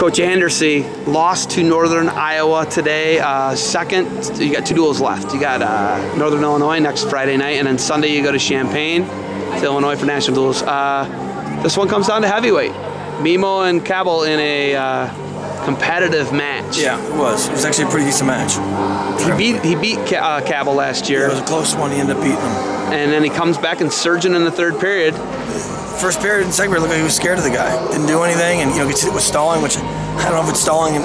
Coach Andrassy lost to Northern Iowa today. Uh, second, you got two duels left. You got uh, Northern Illinois next Friday night, and then Sunday you go to Champaign to Illinois for national duels. Uh, this one comes down to heavyweight. Mimo and Cabell in a uh, competitive match. Yeah, it was. It was actually a pretty decent match. He beat he beat Ca- uh, Cabell last year. It was a close one. He ended up beating him. And then he comes back and surging in the third period. First period and second period, looked like he was scared of the guy. Didn't do anything, and you know, it was stalling, which I don't know if it's stalling. And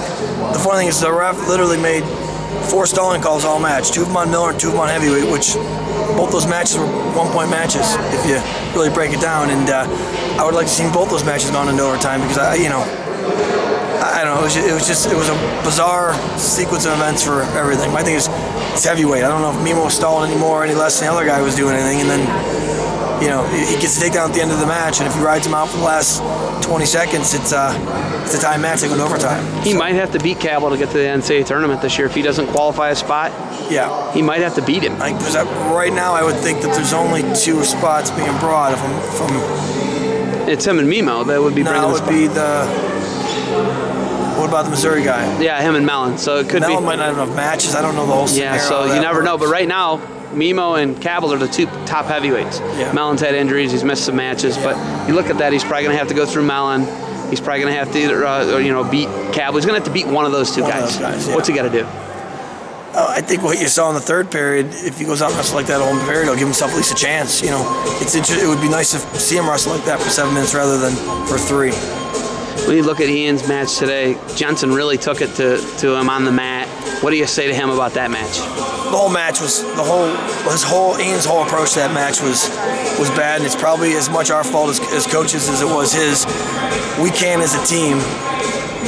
the funny thing is, the ref literally made four stalling calls all match. Two of them on Miller, and two of them on heavyweight, which both those matches were one-point matches if you really break it down. And uh, I would like to see both those matches gone into overtime because I, you know, I, don't know. It was, just, it was just it was a bizarre sequence of events for everything. My thing is, it's heavyweight. I don't know if Mimo was stalling anymore any less than the other guy was doing anything, and then you know, he gets the takedown at the end of the match, and if he rides him out for the last 20 seconds, it's uh, it's a time match. They go to overtime. He so. might have to beat Cabell to get to the NCAA tournament this year if he doesn't qualify a spot. Yeah, he might have to beat him. Like, right now, I would think that there's only two spots being brought from from. It's him and Mimo that would be. No, would be the. What about the Missouri guy? Yeah, him and Mellon. So it could Mellon be. might not have enough matches. I don't know the whole. Yeah, so you never works. know. But right now, Mimo and Cabell are the two top heavyweights. Yeah. Mellon's had injuries; he's missed some matches. Yeah. But you look at that; he's probably going to have to go through Malin. He's probably going to have to either, uh, you know, beat Cabell. He's going to have to beat one of those two one guys. Those guys yeah. What's he got to do? Uh, I think what you saw in the third period, if he goes out and wrestles like that whole period, he'll give himself at least a chance. You know, it's it would be nice to see him wrestle like that for seven minutes rather than for three. When you look at Ian's match today, Jensen really took it to, to him on the mat. What do you say to him about that match? The whole match was the whole his whole Ian's whole approach to that match was was bad, and it's probably as much our fault as, as coaches as it was his. We can as a team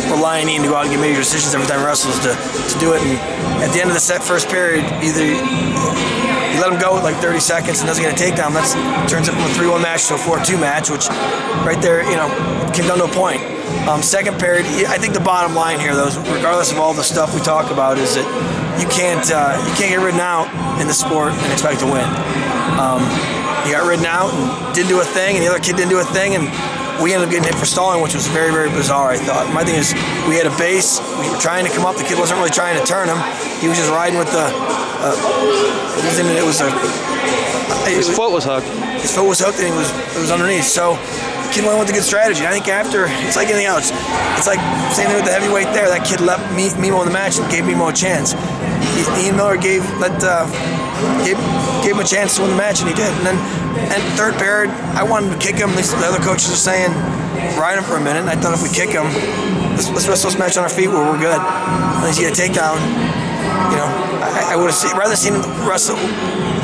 rely on Ian to go out and get major decisions every time he wrestles to, to do it. And at the end of the set first period, either you let him go with like 30 seconds and doesn't get a takedown, that turns it from a 3-1 match to a 4-2 match, which right there, you know, came down to a point. Um, second period, I think the bottom line here, though, regardless of all the stuff we talk about, is that you can't uh, you can't get ridden out in the sport and expect to win. Um, he got ridden out and didn't do a thing, and the other kid didn't do a thing, and we ended up getting hit for stalling, which was very, very bizarre, I thought. My thing is, we had a base, we were trying to come up, the kid wasn't really trying to turn him, he was just riding with the, uh, it was a... His foot was hooked. His foot was hooked and he was, it was underneath, so kid went with a good strategy. I think after, it's like anything else. It's like same thing with the heavyweight there. That kid left Mimo in the match and gave Mimo a chance. Ian Miller gave let uh, gave gave him a chance to win the match, and he did. And then and third period, I wanted to kick him. The other coaches are saying ride him for a minute. And I thought if we kick him, let's, let's wrestle this match on our feet where we're good. Unless you get a takedown, you know, I, I would have rather seen Russell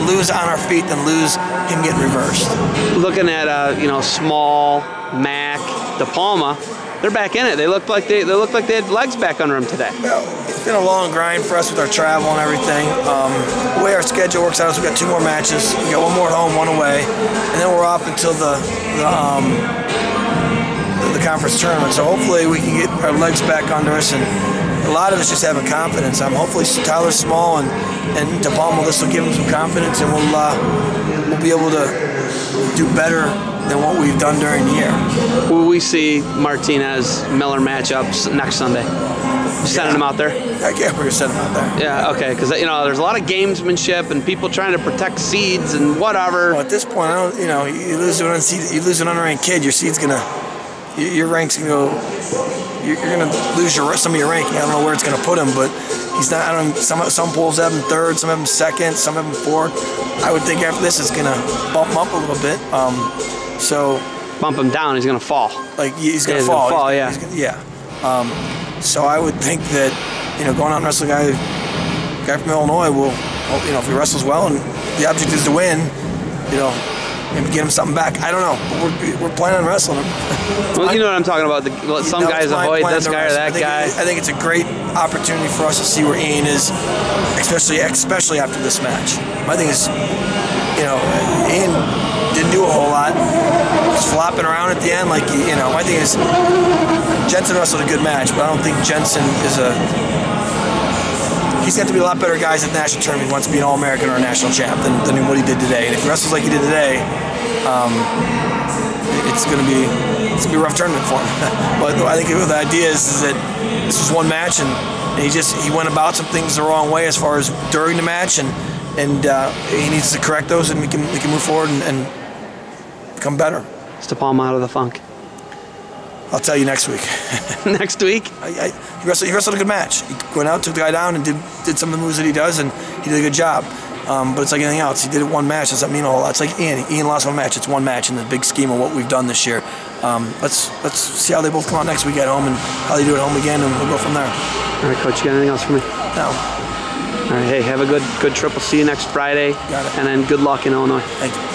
lose on our feet than lose him getting reversed. Looking at uh, you know small Mac, De Palma, they're back in it. They look like they they look like they had legs back under them today. Well, it's been a long grind for us with our travel and everything. Um, the way our schedule works out is we got two more matches. We got one more at home, one away, and then we're off until the the, um, the conference tournament. So hopefully we can get our legs back under us and a lot of us just having confidence. I'm um, hopefully Tyler Small and and De Palma, this will give him some confidence, and we'll uh, we'll be able to do better than what we've done during the year. Will we see Martinez Miller matchups next Sunday? Sending them out there? I can't we're sending them out there. Yeah, okay, because you know there's a lot of gamesmanship and people trying to protect seeds and whatever. Well, at this point, I don't. You know, you lose an unseed, you lose an unranked kid, your seed's gonna, your rank's gonna go. You're, gonna lose your some of your ranking. I don't know where it's gonna put him, but he's not. I don't. Some some polls have him third, some of him second, some of him fourth. I would think after this, it's gonna bump him up a little bit. Um, so bump him down, he's gonna fall. Like he's gonna yeah, fall. Gonna fall, he's, yeah. He's gonna, yeah. Um, so I would think that you know going out and wrestling a guy, guy from Illinois will, you know, if he wrestles well and the object is to win, you know, maybe get him something back. I don't know, but we're, we're planning on wrestling him. well, you know what I'm talking about. The, some guys avoid this guy or that I guy. It, I think it's a great opportunity for us to see where Ian is, especially especially after this match. My thing is, you know, Ian didn't do a whole lot. Was flopping around at the end, like you know. My thing is, Jensen wrestled a good match, but I don't think Jensen is a. He's got to be a lot better guys at the national tournament. He wants to be an All-American or a national champ than, than what he did today. And if he wrestles like he did today, um, it's going to be it's going to be a rough tournament for him. but I think the idea is, is that this was one match, and, and, he just he went about some things the wrong way as far as during the match, and and uh, he needs to correct those, and we can we can move forward and, and become better. Step Palm out of the funk. I'll tell you next week. next week? I, I, he, wrestled, he, wrestled, a good match. He went out, took the guy down, and did, did some of the moves that he does, and he did a good job. Um, but it's like anything else. He did it one match. Does that mean a whole lot? It's like Ian. Ian lost one match. It's one match in the big scheme of what we've done this year. Um, let's let's see how they both come out next week at home and how they do at home again, and we'll go from there. All right, coach. You got anything else for me? No. All right. Hey, have a good good trip. We'll see you next Friday. Got it. And then good luck in Illinois. Thank you.